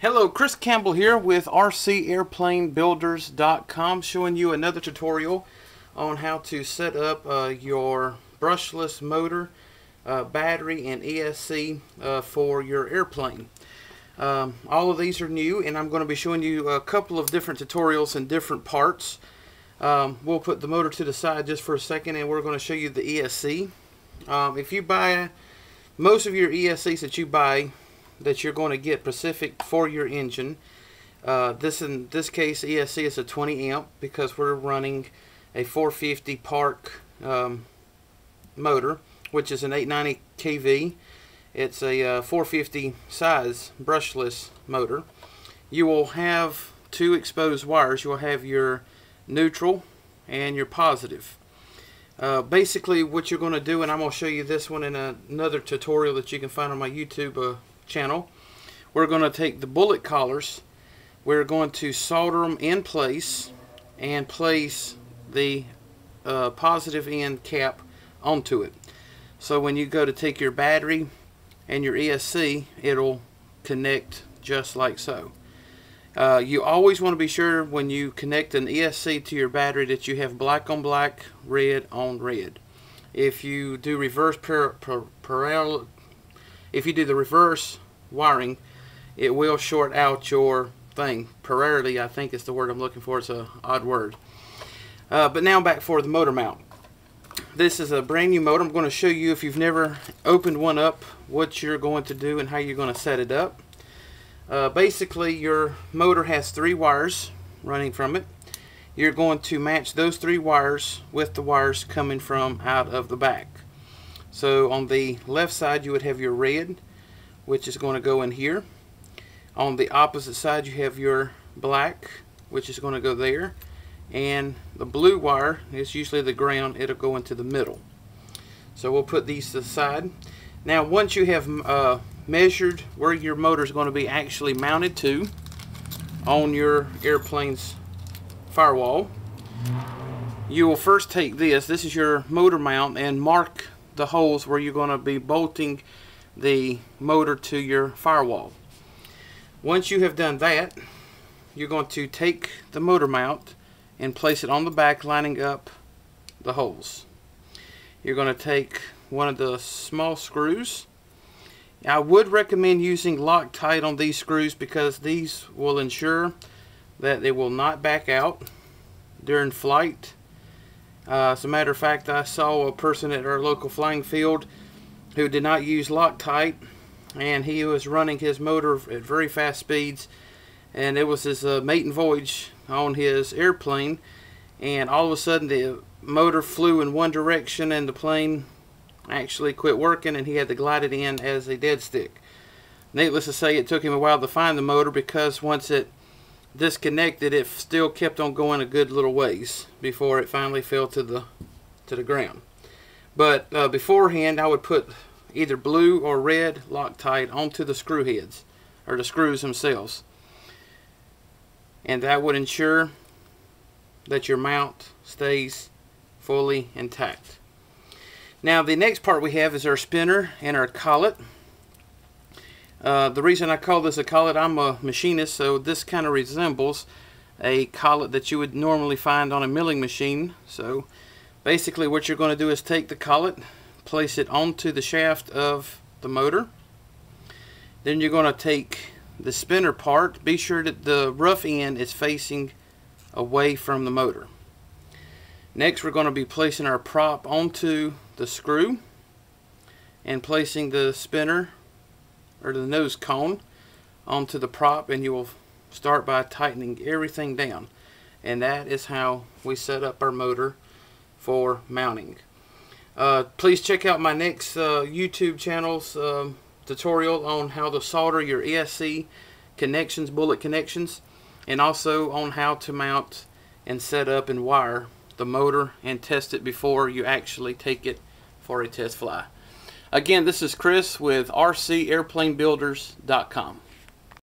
Hello, Chris Campbell here with RCAirplaneBuilders.com showing you another tutorial on how to set up uh, your brushless motor, uh, battery, and ESC uh, for your airplane. Um, all of these are new and I'm going to be showing you a couple of different tutorials in different parts. Um, we'll put the motor to the side just for a second and we're going to show you the ESC. Um, if you buy most of your ESCs that you buy that you're going to get Pacific for your engine. Uh, this in this case ESC is a 20 amp because we're running a 450 Park um, motor which is an 890 kV it's a uh, 450 size brushless motor. You will have two exposed wires. You'll have your neutral and your positive. Uh, basically what you're going to do and I'm going to show you this one in a, another tutorial that you can find on my YouTube uh, channel. We're going to take the bullet collars, we're going to solder them in place and place the uh, positive end cap onto it. So when you go to take your battery and your ESC, it'll connect just like so. Uh, you always want to be sure when you connect an ESC to your battery that you have black on black, red on red. If you do reverse parallel if you do the reverse wiring it will short out your thing. Parallelly, I think is the word I'm looking for. It's a odd word. Uh, but now back for the motor mount. This is a brand new motor. I'm going to show you if you've never opened one up what you're going to do and how you're going to set it up. Uh, basically your motor has three wires running from it. You're going to match those three wires with the wires coming from out of the back. So on the left side you would have your red which is going to go in here. On the opposite side you have your black which is going to go there and the blue wire is usually the ground it'll go into the middle. So we'll put these to the side. Now once you have uh, measured where your motor is going to be actually mounted to on your airplane's firewall you will first take this this is your motor mount and mark the holes where you're going to be bolting the motor to your firewall. Once you have done that, you're going to take the motor mount and place it on the back lining up the holes. You're going to take one of the small screws. I would recommend using Loctite on these screws because these will ensure that they will not back out during flight uh, as a matter of fact, I saw a person at our local flying field who did not use Loctite and he was running his motor at very fast speeds and it was his uh, maiden voyage on his airplane and all of a sudden the motor flew in one direction and the plane actually quit working and he had to glide it in as a dead stick. Needless to say it took him a while to find the motor because once it disconnected, it still kept on going a good little ways before it finally fell to the to the ground. But uh, beforehand, I would put either blue or red Loctite onto the screw heads or the screws themselves. And that would ensure that your mount stays fully intact. Now the next part we have is our spinner and our collet. Uh, the reason I call this a collet, I'm a machinist, so this kind of resembles a collet that you would normally find on a milling machine. So basically what you're going to do is take the collet, place it onto the shaft of the motor. Then you're going to take the spinner part. Be sure that the rough end is facing away from the motor. Next we're going to be placing our prop onto the screw and placing the spinner or the nose cone onto the prop and you will start by tightening everything down and that is how we set up our motor for mounting. Uh, please check out my next uh, YouTube channel's uh, tutorial on how to solder your ESC connections, bullet connections, and also on how to mount and set up and wire the motor and test it before you actually take it for a test fly. Again, this is Chris with RCAirplaneBuilders.com.